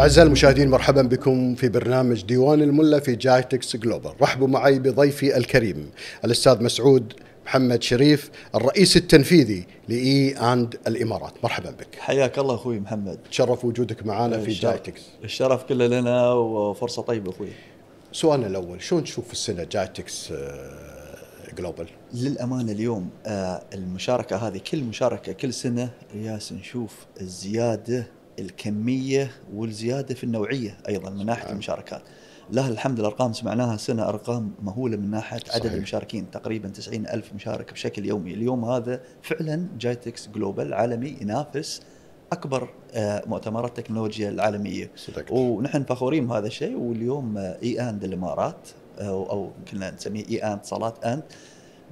أعزائي المشاهدين مرحبا بكم في برنامج ديوان الملا في GITEX Global. رحبوا معي بضيفي الكريم الأستاذ مسعود محمد شريف الرئيس التنفيذي لإي أند الإمارات. مرحبا بك. حياك الله أخوي محمد. تشرف وجودك معنا في GITEX. الشرف كله لنا وفرصة طيبة أخوي. سؤالنا الأول شلون تشوف السنة GITEX آه، Global؟ للأمانة اليوم آه، المشاركة هذه كل مشاركة كل سنة ياس نشوف الزيادة الكمية والزيادة في النوعية أيضا من ناحية. المشاركات. لها الحمد الارقام سمعناها سنة أرقام مهولة من ناحية عدد صحيح. المشاركين تقريبا 90 ألف مشارك بشكل يومي. اليوم هذا فعلا GITEX Global عالمي ينافس أكبر آه، مؤتمرات التكنولوجيا العالمية. صدقت. ونحن فخورين بهذا الشيء. واليوم آه، إي آند الإمارات أو أو كنا نسميه e& اتصالات e&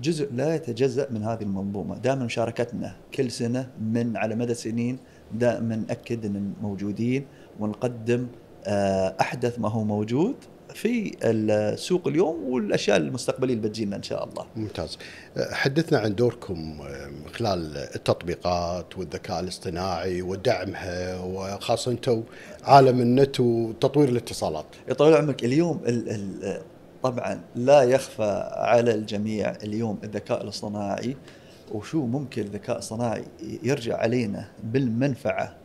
جزء لا يتجزأ من هذه المنظومة، دائما مشاركتنا كل سنة من على مدى سنين دائما نأكد إن موجودين ونقدم آه، أحدث ما هو موجود في السوق اليوم والأشياء المستقبلية اللي بتجينا إن شاء الله. ممتاز. آه، حدثنا عن دوركم آه، من خلال التطبيقات والذكاء الاصطناعي ودعمها وخاصة أنتم عالم النت وتطوير الاتصالات. يطول عمرك اليوم ال ال طبعا لا يخفى على الجميع اليوم الذكاء الاصطناعي. وشو ممكن الذكاء الاصطناعي يرجع علينا بالمنفعة؟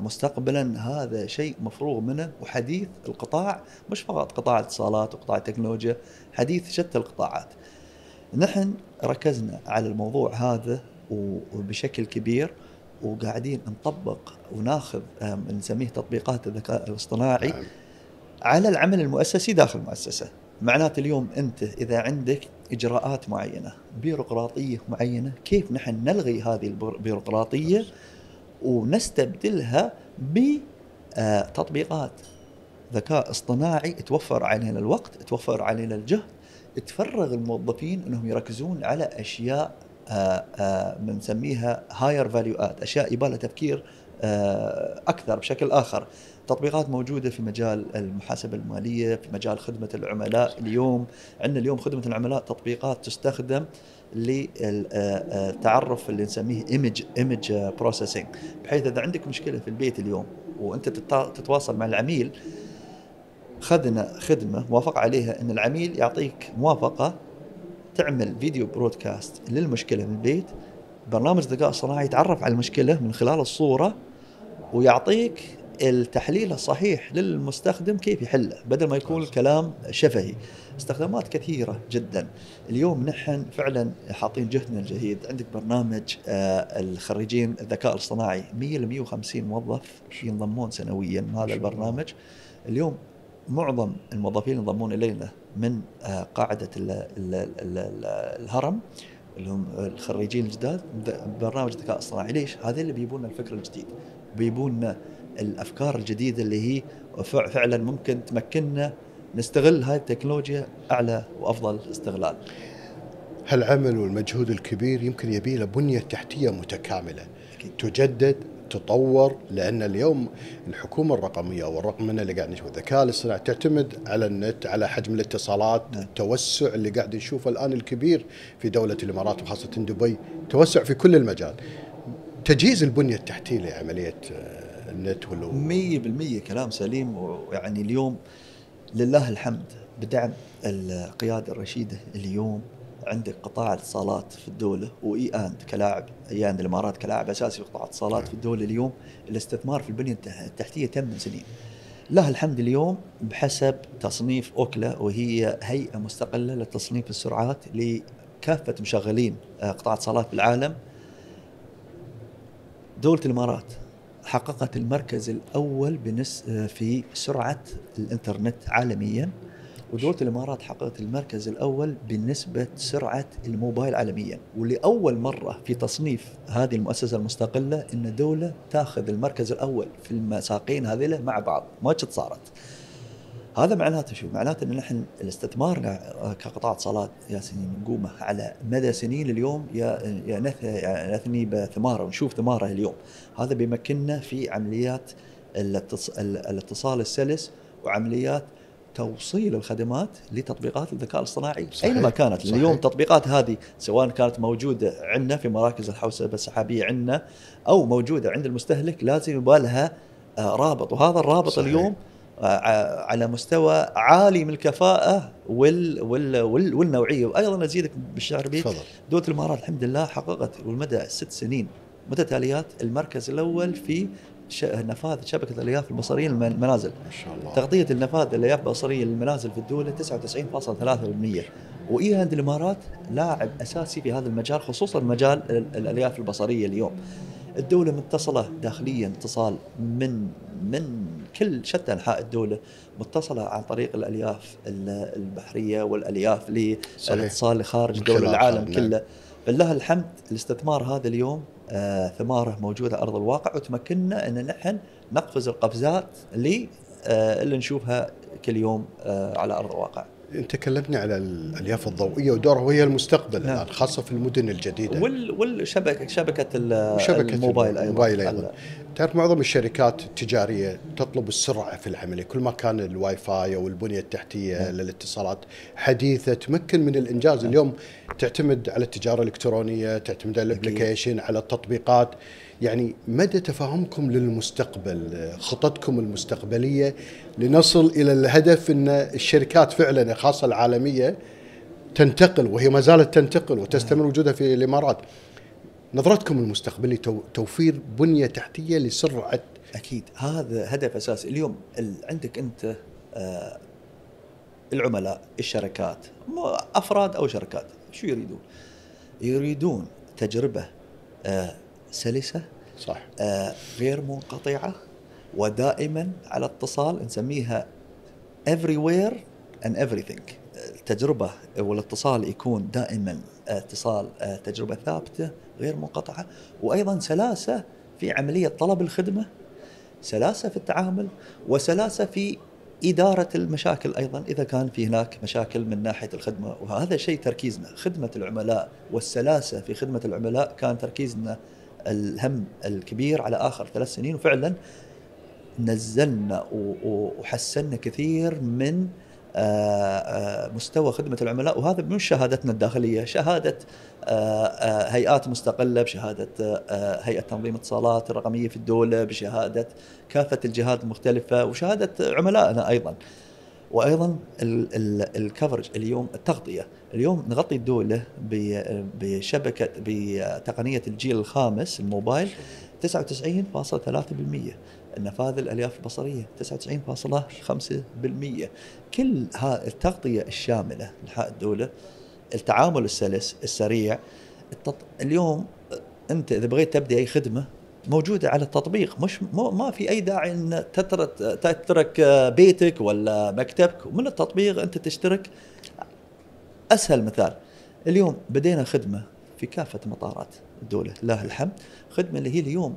مستقبلا هذا شيء مفروغ منه وحديث القطاع مش فقط قطاع الاتصالات وقطاع التكنولوجيا حديث شتى القطاعات. نحن ركزنا على الموضوع هذا وبشكل كبير وقاعدين نطبق وناخذ آه، نسميه تطبيقات الذكاء الاصطناعي نعم. على العمل المؤسسي داخل المؤسسة. معناته اليوم أنت إذا عندك إجراءات معينة بيروقراطية معينة كيف نحن نلغي هذه البيروقراطيه ونستبدلها بتطبيقات ذكاء اصطناعي توفر علينا الوقت توفر علينا الجهد تفرغ الموظفين إنهم يركزون على أشياء آه، آه، بنسميها هاير فاليو اد أشياء يبالها تفكير آه، أكثر بشكل آخر. تطبيقات موجودة في مجال المحاسبة المالية في مجال خدمة العملاء. اليوم عندنا اليوم خدمة العملاء تطبيقات تستخدم للتعرف اللي نسميه image image processing بحيث إذا عندك مشكلة في البيت اليوم وأنت تتواصل مع العميل خذنا خدمة موافق عليها إن العميل يعطيك موافقة تعمل video broadcast للمشكلة من البيت. برنامج الذكاء الصناعي يتعرف على المشكلة من خلال الصورة ويعطيك التحليل الصحيح للمستخدم كيف يحله بدل ما يكون الكلام شفهي. استخدامات كثيرة جدا. اليوم نحن فعلا حاطين جهدنا الجهيد عندك برنامج آه، الخريجين الذكاء الاصطناعي. 100 ل 150 موظف ينضمون سنويا هذا البرنامج. اليوم معظم الموظفين ينضمون إلينا من آه، قاعدة ال ال ال ال الهرم اللي هم الخريجين الجداد برنامج الذكاء الاصطناعي ليش؟ هذا اللي بيبون الفكر الجديد. بيبون الأفكار الجديدة اللي هي فع- فعلا ممكن تمكننا نستغل هاي التكنولوجيا أعلى وأفضل استغلال. هالعمل والمجهود الكبير يمكن يبي له بنية تحتية متكاملة أكيد تجدد تطور لأن اليوم الحكومة الرقمية أو الرقمنه اللي قاعد نشوف الذكاء الاصطناعي تعتمد على النت على حجم الاتصالات نعم. التوسع اللي قاعد نشوفه الآن الكبير في دولة الإمارات وخاصة دبي توسع في كل المجال تجهيز البنية التحتية لعملية آه، النت واللو 100% كلام سليم ويعني اليوم لله الحمد بدعم القيادة الرشيدة اليوم عندك قطاع الاتصالات في الدولة وإي آند كلاعب إي آند الإمارات كلاعب أساسي في قطاع الاتصالات في الدولة اليوم الاستثمار في البنية التح- التحتية تم من سنين. لله الحمد اليوم بحسب تصنيف أوكلا وهي هيئة مستقلة لتصنيف السرعات لكافة مشغلين آه، قطاع الاتصالات بالعالم دولة الإمارات حققت المركز الأول بنس في سرعة الإنترنت عالميا ودولة الإمارات حققت المركز الأول بنسبة سرعة الموبايل عالميا. ولأول مرة في تصنيف هذه المؤسسة المستقلة أن دولة تاخذ المركز الأول في المساقين هذيلا مع بعض. ما صارت. هذا معناته شو؟ معناته إن نحن الاستثمار كقطاع اتصالات يا سنين نقومه على مدى سنين اليوم يا يا نث- يا نثني بثماره ونشوف ثماره اليوم، هذا بيمكننا في عمليات الاتص- الاتصال السلس وعمليات توصيل الخدمات لتطبيقات الذكاء الاصطناعي صحيح، أينما كانت صحيح. اليوم التطبيقات هذه سواء كانت موجودة عندنا في مراكز الحوسبة السحابية عندنا أو موجودة عند المستهلك لازم يبالها آه، رابط وهذا الرابط صحيح. اليوم على مستوى عالي من الكفاءة وال وال وال والنوعية. وأيضا أزيدك بالشعر بيك تفضل. دوله الامارات الحمد لله حققت والمدى ست سنين متتاليات المركز الأول في نفاذ شبكة الألياف البصرية للمنازل. ما شاء الله. تغطية النفاذ الألياف البصرية للمنازل في الدولة 99.3% واي عند الامارات لاعب أساسي في هذا المجال خصوصا مجال ال- الألياف البصرية اليوم. الدولة متصلة داخليا اتصال من من كل شتى أنحاء الدولة متصلة عن طريق الألياف ال- البحرية والألياف. للاتصال لخارج دول العالم نعم. كله. فلله الحمد الاستثمار هذا اليوم آه ثماره موجودة على أرض الواقع وتمكننا إن نحن نقفز القفزات اللي آه اللي نشوفها كل يوم آه على أرض الواقع. انت كلمتني على الألياف الضوئية ودورها وهي المستقبل نعم. الآن خاصة في المدن الجديدة وال والشبكة شبكة ال- وشبكة الموبايل أيضا الموبايل أيضاً. تعرف معظم الشركات التجارية تطلب السرعة في العملية كل ما كان الواي فاي أو البنية التحتية نعم. للاتصالات حديثة تمكن من الإنجاز اليوم تعتمد على التجارة الإلكترونية تعتمد على. ال application على التطبيقات يعني مدى تفاهمكم للمستقبل خططكم المستقبلية لنصل إلى الهدف إن الشركات فعلا خاصة العالمية تنتقل وهي ما زالت تنتقل وتستمر وجودها في الإمارات. نظرتكم المستقبلية تو- توفير بنية تحتية لسرعه أكيد. هذا هدف أساسي. اليوم ال- عندك أنت آه العملاء الشركات أفراد أو شركات شو يريدون؟ يريدون تجربة آه سلسة صح. آه غير منقطعة ودائما على اتصال نسميها everywhere and everything. التجربة والاتصال يكون دائما اتصال آه، تجربة ثابتة غير منقطعة. وأيضا سلاسة في عملية طلب الخدمة سلاسة في التعامل وسلاسة في إدارة المشاكل أيضا إذا كان في هناك مشاكل من ناحية الخدمة. وهذا شيء تركيزنا. خدمة العملاء والسلاسة في خدمة العملاء كان تركيزنا الهم الكبير على آخر ثلاث سنين وفعلا نزلنا وحسنا كثير من آه، آه، مستوى خدمة العملاء وهذا من شهادتنا الداخلية شهادة آه، هيئات مستقلة بشهادة آه، هيئة تنظيم اتصالات الرقمية في الدولة بشهادة كافة الجهات المختلفة وشهادة عملائنا أيضا. وأيضا ال- ال- الكفرج اليوم التغطية. اليوم نغطي الدولة بشبكة بتقنية الجيل الخامس الموبايل 99.3% النفاذ الألياف البصرية 99.5% كل ها التغطية الشاملة لانحاء الدولة التعامل السلس السريع التط... اليوم أنت إذا بغيت تبدي أي خدمة موجودة على التطبيق. مش مو ما في أي داعي إن تترك تترك بيتك ولا مكتبك. ومن التطبيق أنت تشترك. أسهل مثال. اليوم بدينا خدمة في كافة مطارات الدولة. لله الحمد. خدمة اللي هي اليوم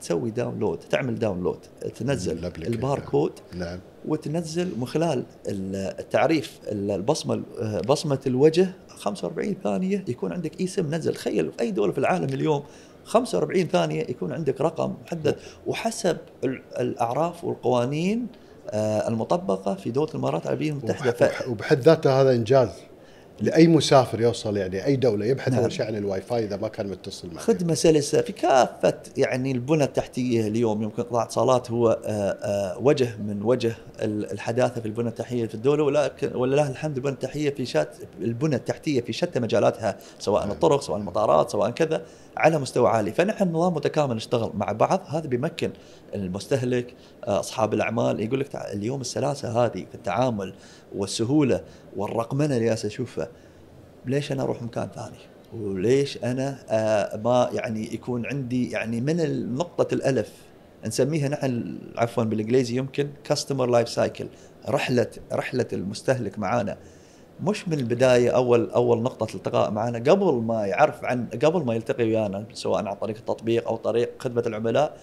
تسوي download تعمل download. تنزل. الباركود نعم. وتنزل من خلال التعريف البصمة بصمة الوجه 45 ثانية يكون عندك اي سم نزل. تخيل في أي دولة في العالم اليوم 45 ثانية يكون عندك رقم محدد. وحسب ال- الأعراف والقوانين آه، المطبقة في دولة الإمارات العربية المتحدة. وبحد ذاته هذا إنجاز. لأي مسافر يوصل يعني أي دولة يبحث نعم. اول شيء عن الواي فاي إذا ما كان متصل معه. خدمة سلسة في كافة يعني البنى التحتية اليوم يمكن قطاع اتصالات هو آه، آه، وجه من وجه ال- الحداثة في البنى التحتية في الدولة ولكن ولله الحمد البنى التحتية في شات البنى التحتية في شتى مجالاتها سواء الطرق سواء المطارات سواء كذا على مستوى عالي. فنحن نظام متكامل نشتغل مع بعض. هذا بيمكن المستهلك آه، أصحاب الأعمال يقول لك اليوم السلاسة هذه في التعامل والسهولة والرقمنة اللي أشوفها ليش أنا أروح مكان ثاني؟ وليش أنا آه ما يعني يكون عندي يعني من نقطة الألف نسميها نحن عفوا بالإنجليزي يمكن customer life cycle رحلة رحلة المستهلك معانا مش من البداية أول أول نقطة التقاء معنا قبل ما يعرف عن قبل ما يلتقي ويانا سواء عن طريق التطبيق أو طريق خدمة العملاء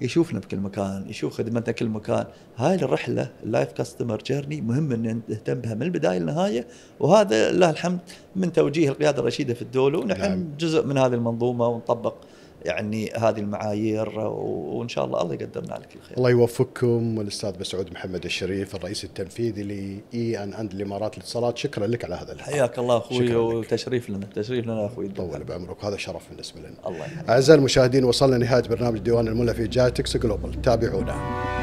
يشوفنا بكل مكان يشوف خدمتنا كل مكان هاي الرحلة ال life customer journey مهم ان نهتم بها من البداية للنهاية وهذا لله الحمد من توجيه القيادة الرشيدة في الدولة ونحن نعم. جزء من هذه المنظومة ونطبق يعني هذه المعايير وإن شاء الله الله يقدرنا على كل خير الله يوفقكم والأستاذ مسعود محمد الشريف الرئيس التنفيذي لاي ان اند الامارات للاتصالات. شكرا لك على هذا اللقاء حياك الله أخوي لك. وتشريف لنا تشريف لنا أخوي. طول بعمرك وهذا شرف بالنسبة لنا. الله يحفظك. أعزائي المشاهدين وصلنا نهايه برنامج ديوان الملا في GITEX Global. تابعونا.